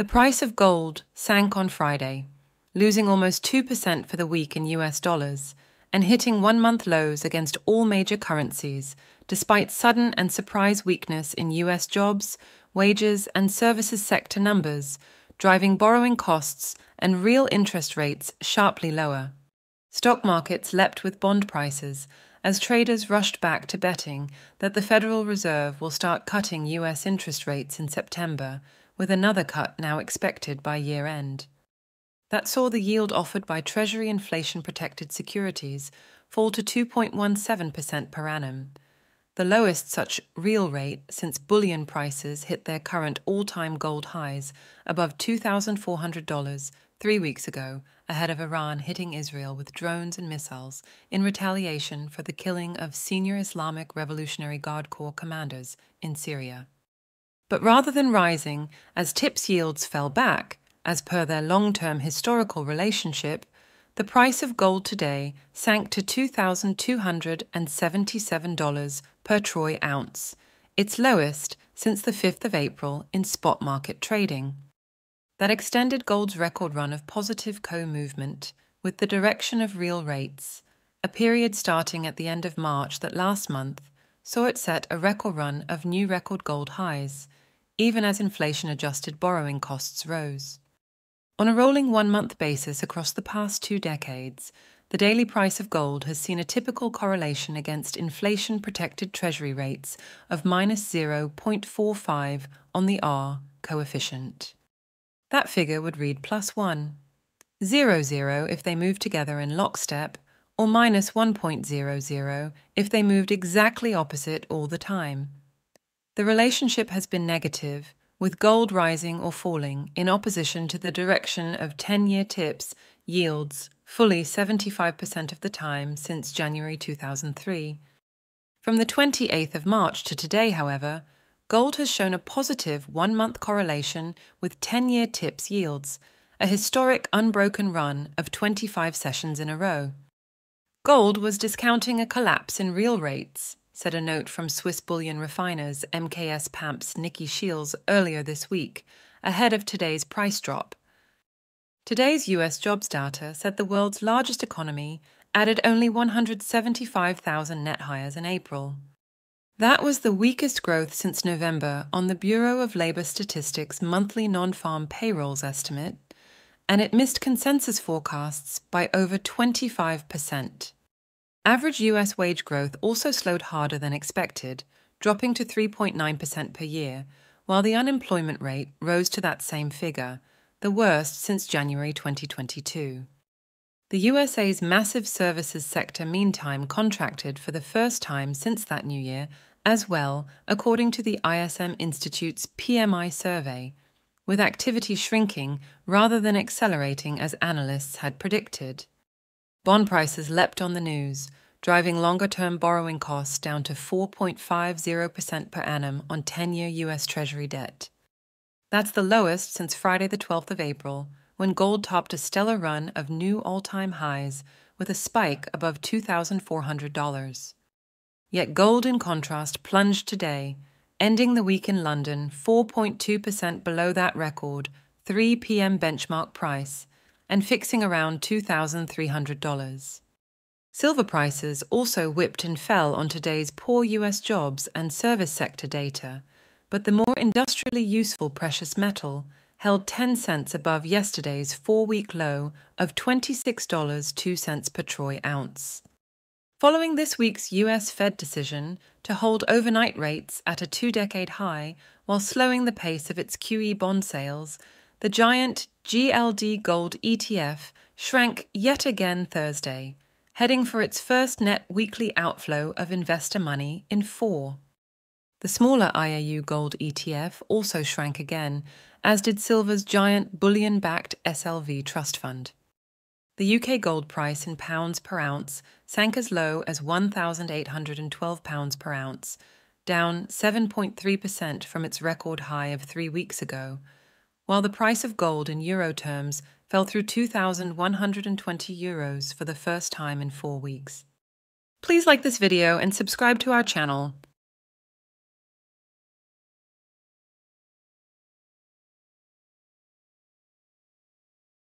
The price of gold sank on Friday, losing almost 2% for the week in US dollars and hitting one month lows against all major currencies, despite sudden and surprise weakness in US jobs, wages, and services sector numbers, driving borrowing costs and real interest rates sharply lower. Stock markets leapt with bond prices as traders rushed back to betting that the Federal Reserve will start cutting US interest rates in September, with another cut now expected by year end. That saw the yield offered by Treasury inflation protected securities fall to 2.17% per annum, the lowest such real rate since bullion prices hit their current all time gold highs above $2,400 three weeks ago, ahead of Iran hitting Israel with drones and missiles in retaliation for the killing of senior Islamic Revolutionary Guard Corps commanders in Syria. But rather than rising as TIPS yields fell back, as per their long term historical relationship, the price of gold today sank to $2,277 per troy ounce, its lowest since the 5th of April in spot market trading. That extended gold's record run of positive co movement with the direction of real rates, a period starting at the end of March that last month saw it set a record run of new record gold highs, even as inflation adjusted borrowing costs rose. On a rolling one month basis across the past two decades, the daily price of gold has seen a typical correlation against inflation protected treasury rates of minus 0.45 on the R coefficient. That figure would read plus 1. 0, 0 if they moved together in lockstep, or minus 1.00 if they moved exactly opposite all the time. The relationship has been negative, with gold rising or falling in opposition to the direction of 10 year TIPS yields fully 75% of the time since January 2003. From the 28th of March to today, however, gold has shown a positive one month correlation with 10 year TIPS yields, a historic unbroken run of 25 sessions in a row. Gold was discounting a collapse in real rates, said a note from Swiss bullion refiners MKS PAMP's Nicky Shiels earlier this week, ahead of today's price drop. Today's US jobs data said the world's largest economy added only 175,000 net hires in April. That was the weakest growth since November on the Bureau of Labor Statistics monthly non farm payrolls estimate, and it missed consensus forecasts by over 25%. Average US wage growth also slowed harder than expected, dropping to 3.9% per year, while the unemployment rate rose to that same figure, the worst since January 2022. The USA's massive services sector, meantime, contracted for the first time since that new year as well, according to the ISM Institute's PMI survey, with activity shrinking rather than accelerating as analysts had predicted. Bond prices leapt on the news, driving longer term borrowing costs down to 4.50% per annum on 10 year US Treasury debt. That's the lowest since Friday, the 12th of April, when gold topped a stellar run of new all time highs with a spike above $2,400. Yet gold, in contrast, plunged today, ending the week in London 4.2% below that record 3 p.m. benchmark price and fixing around $2,300. Silver prices also whipped and fell on today's poor US jobs and service sector data, but the more industrially useful precious metal held 10 cents above yesterday's four week low of $26.02 per troy ounce. Following this week's US Fed decision to hold overnight rates at a two decade high while slowing the pace of its QE bond sales, the giant GLD Gold ETF shrank yet again Thursday, heading for its first net weekly outflow of investor money in four. The smaller IAU Gold ETF also shrank again, as did silver's giant bullion backed SLV trust fund. The UK gold price in pounds per ounce sank as low as £1,812 per ounce, down 7.3% from its record high of three weeks ago, while the price of gold in euro terms fell through 2,120 euros for the first time in four weeks. Please like this video and subscribe to our channel.